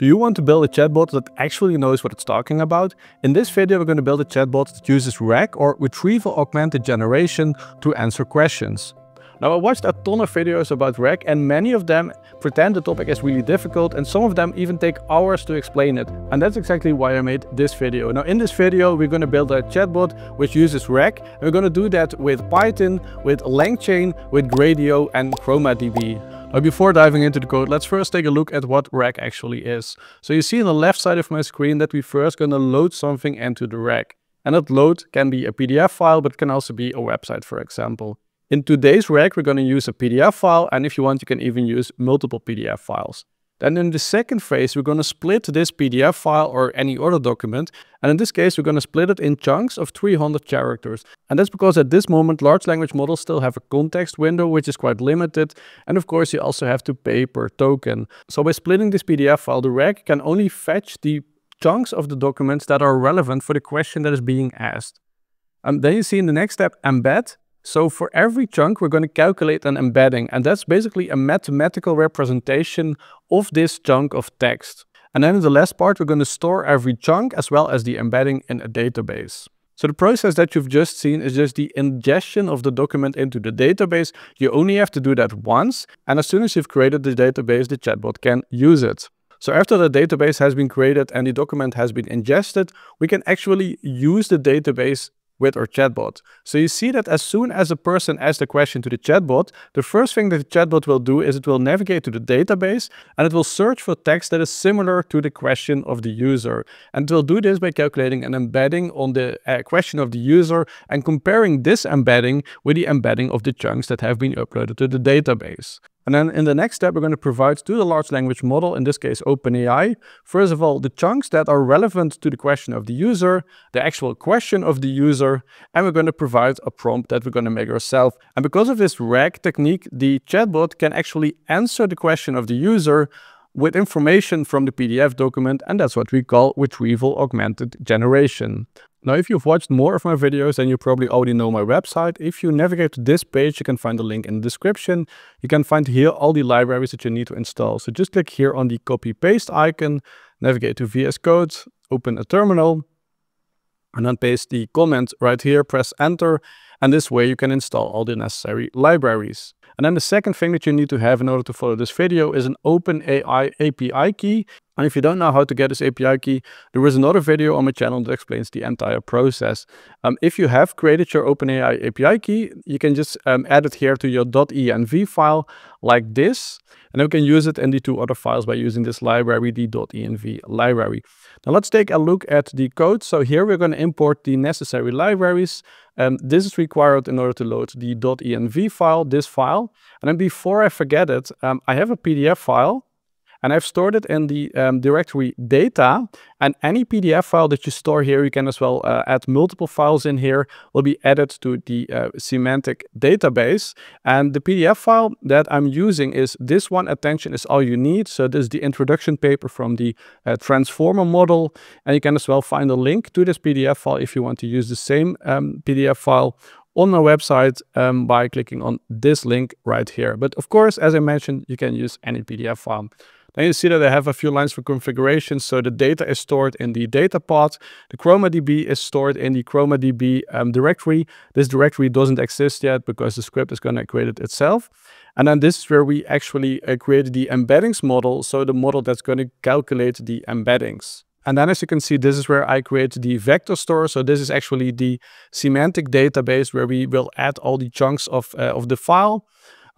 Do you want to build a chatbot that actually knows what it's talking about? In this video we're going to build a chatbot that uses RAG or Retrieval Augmented Generation to answer questions. Now I watched a ton of videos about RAG and many of them pretend the topic is really difficult and some of them even take hours to explain it. And that's exactly why I made this video. Now in this video we're going to build a chatbot which uses RAG and we're going to do that with Python, with LangChain, with Gradio and ChromaDB. But before diving into the code, let's first take a look at what RAG actually is. So you see on the left side of my screen that we first gonna load something into the RAG. And that load can be a PDF file, but can also be a website, for example. In today's RAG, we're gonna use a PDF file, and if you want, you can even use multiple PDF files. Then in the second phase, we're going to split this PDF file or any other document. And in this case, we're going to split it in chunks of 300 characters. And that's because at this moment, large language models still have a context window, which is quite limited. And of course, you also have to pay per token. So by splitting this PDF file, the RAG can only fetch the chunks of the documents that are relevant for the question that is being asked. And um, then you see in the next step, embed. So for every chunk, we're going to calculate an embedding, and that's basically a mathematical representation of this chunk of text. And then in the last part, we're going to store every chunk as well as the embedding in a database. So the process that you've just seen is just the ingestion of the document into the database. You only have to do that once, and as soon as you've created the database, the chatbot can use it. So after the database has been created and the document has been ingested, we can actually use the database with our chatbot. So you see that as soon as a person asks a question to the chatbot, the first thing that the chatbot will do is it will navigate to the database and it will search for text that is similar to the question of the user. And it will do this by calculating an embedding on the uh, question of the user and comparing this embedding with the embedding of the chunks that have been uploaded to the database. And then in the next step, we're going to provide to the large language model, in this case OpenAI, first of all, the chunks that are relevant to the question of the user, the actual question of the user, and we're going to provide a prompt that we're going to make ourselves. And because of this RAG technique, the chatbot can actually answer the question of the user with information from the PDF document, and that's what we call retrieval augmented generation. Now, if you've watched more of my videos, then you probably already know my website. If you navigate to this page, you can find the link in the description. You can find here all the libraries that you need to install. So just click here on the copy paste icon, navigate to VS Code, open a terminal, and then paste the comment right here, press enter, and this way you can install all the necessary libraries. And then the second thing that you need to have in order to follow this video is an OpenAI API key. And if you don't know how to get this API key, there is another video on my channel that explains the entire process. Um, if you have created your OpenAI API key, you can just um, add it here to your .env file like this. And then we can use it in the two other files by using this library, the .env library. Now let's take a look at the code. So here we're going to import the necessary libraries. Um, this is required in order to load the .env file, this file. And then before I forget it, um, I have a PDF file and I've stored it in the um, directory data. And any PDF file that you store here, you can as well uh, add multiple files in here, will be added to the uh, semantic database. And the PDF file that I'm using is this one, attention is all you need. So this is the introduction paper from the uh, transformer model. And you can as well find a link to this PDF file if you want to use the same um, PDF file on our website um, by clicking on this link right here. But of course, as I mentioned, you can use any PDF file. Then you see that I have a few lines for configuration. So the data is stored in the data pod. The ChromaDB is stored in the ChromaDB um, directory. This directory doesn't exist yet because the script is going to create it itself. And then this is where we actually uh, created the embeddings model. So the model that's going to calculate the embeddings. And then as you can see, this is where I create the vector store. So this is actually the semantic database where we will add all the chunks of, uh, of the file.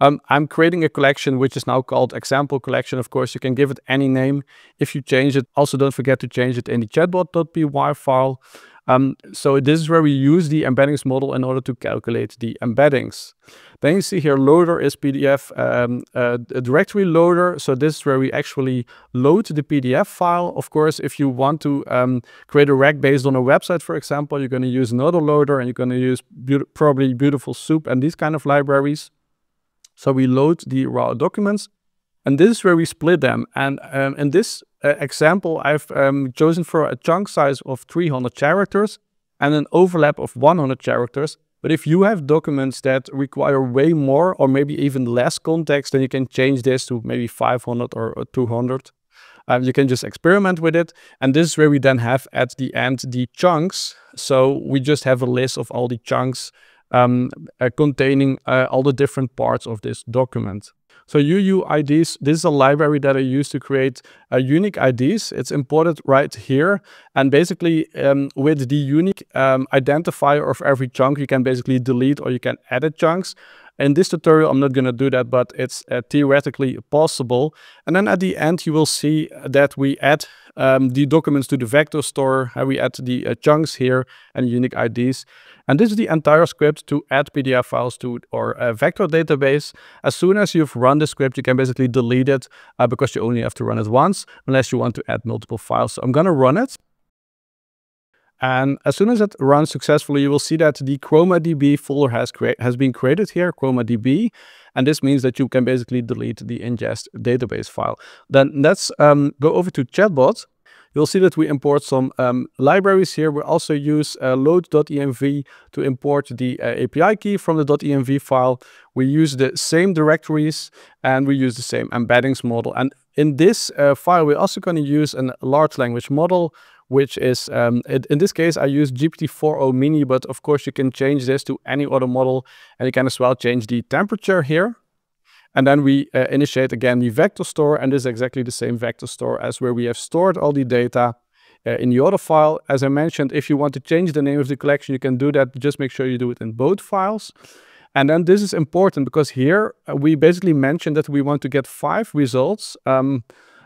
Um, I'm creating a collection which is now called example collection. Of course, you can give it any name if you change it. Also, don't forget to change it in the chatbot.py file. Um, so this is where we use the embeddings model in order to calculate the embeddings. Then you see here loader is PDF um, uh, directory loader. So this is where we actually load the PDF file. Of course, if you want to um, create a RAG based on a website, for example, you're going to use another loader and you're going to use be probably Beautiful Soup and these kind of libraries. So we load the raw documents and this is where we split them. And um, in this uh, example, I've um, chosen for a chunk size of 300 characters and an overlap of 100 characters. But if you have documents that require way more or maybe even less context, then you can change this to maybe 500 or 200. Um, you can just experiment with it. And this is where we then have at the end the chunks. So we just have a list of all the chunks um, uh, containing uh, all the different parts of this document. So UUIDs, this is a library that I use to create uh, unique IDs. It's imported right here. And basically um, with the unique um, identifier of every chunk, you can basically delete or you can edit chunks. In this tutorial, I'm not going to do that, but it's uh, theoretically possible. And then at the end, you will see that we add um, the documents to the vector store, how we add the uh, chunks here and unique IDs. And this is the entire script to add PDF files to our uh, vector database. As soon as you've run the script, you can basically delete it uh, because you only have to run it once, unless you want to add multiple files. So I'm going to run it. And as soon as it runs successfully, you will see that the ChromaDB folder has, has been created here, ChromaDB. And this means that you can basically delete the ingest database file. Then let's um, go over to Chatbot. You'll see that we import some um, libraries here. We also use uh, load.env to import the uh, API key from the .env file. We use the same directories and we use the same embeddings model. And in this uh, file, we're also going to use a large language model which is, um, it, in this case, I use GPT-4o mini, but of course you can change this to any other model and you can as well change the temperature here. And then we uh, initiate again the vector store, and this is exactly the same vector store as where we have stored all the data uh, in the other file. As I mentioned, if you want to change the name of the collection, you can do that. Just make sure you do it in both files. And then this is important because here uh, we basically mentioned that we want to get five results. Um,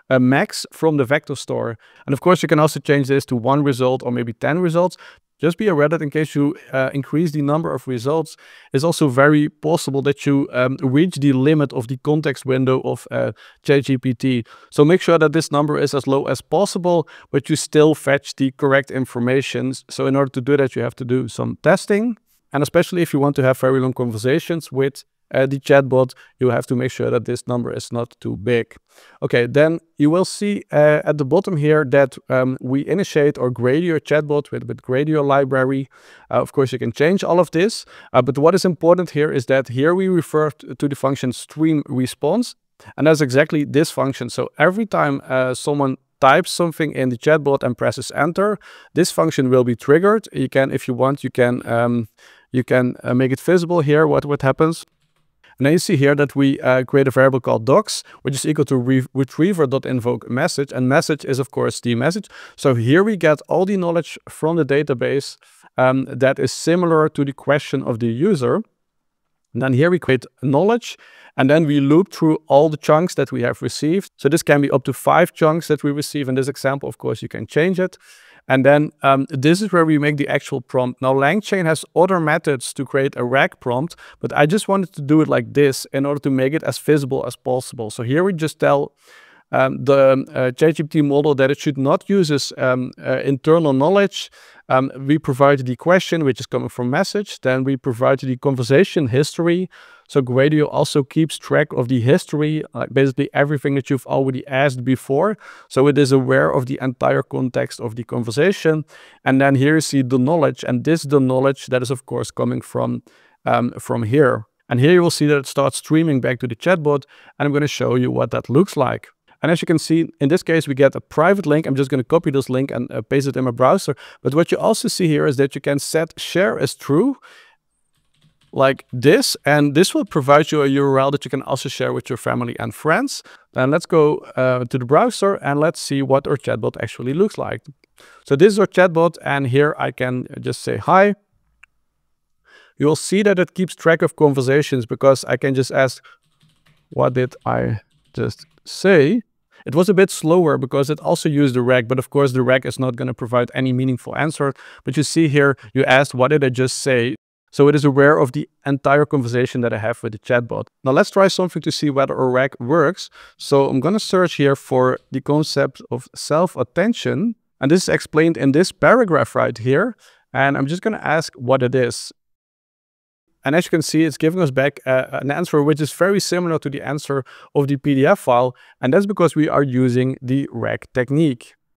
a max from the vector store. And of course, you can also change this to one result or maybe 10 results. Just be aware that in case you uh, increase the number of results, it's also very possible that you um, reach the limit of the context window of uh, ChatGPT. So make sure that this number is as low as possible, but you still fetch the correct information. So in order to do that, you have to do some testing. And especially if you want to have very long conversations with uh, the chatbot, you have to make sure that this number is not too big. Okay, then you will see uh, at the bottom here that um, we initiate our Gradio chatbot with, with Gradio library. Uh, of course, you can change all of this, uh, but what is important here is that here we refer to the function stream response, and that's exactly this function. So every time uh, someone types something in the chatbot and presses enter, this function will be triggered. You can, if you want, you can um, you can uh, make it visible here. What what happens? And then you see here that we uh, create a variable called docs, which is equal to re retriever.invoke message. And message is, of course, the message. So here we get all the knowledge from the database um, that is similar to the question of the user. And then here we create knowledge and then we loop through all the chunks that we have received. So this can be up to five chunks that we receive. In this example, of course, you can change it. And then um, this is where we make the actual prompt. Now LangChain has other methods to create a RAG prompt, but I just wanted to do it like this in order to make it as visible as possible. So here we just tell um, the uh, ChatGPT model that it should not use is um, uh, internal knowledge. Um, we provide the question, which is coming from message. Then we provide the conversation history. So Gradio also keeps track of the history, like basically everything that you've already asked before. So it is aware of the entire context of the conversation. And then here you see the knowledge, and this the knowledge that is of course coming from um, from here. And here you will see that it starts streaming back to the chatbot, and I'm going to show you what that looks like. And as you can see, in this case, we get a private link. I'm just going to copy this link and uh, paste it in my browser. But what you also see here is that you can set share as true like this. And this will provide you a URL that you can also share with your family and friends. Then let's go uh, to the browser and let's see what our chatbot actually looks like. So this is our chatbot. And here I can just say hi. You will see that it keeps track of conversations because I can just ask, what did I just say? It was a bit slower because it also used the RAG, but of course the RAG is not going to provide any meaningful answer. But you see here, you asked, what did I just say? So it is aware of the entire conversation that I have with the chatbot. Now let's try something to see whether a RAG works. So I'm going to search here for the concept of self-attention. And this is explained in this paragraph right here. And I'm just going to ask what it is. And as you can see, it's giving us back uh, an answer which is very similar to the answer of the PDF file. And that's because we are using the RAG technique.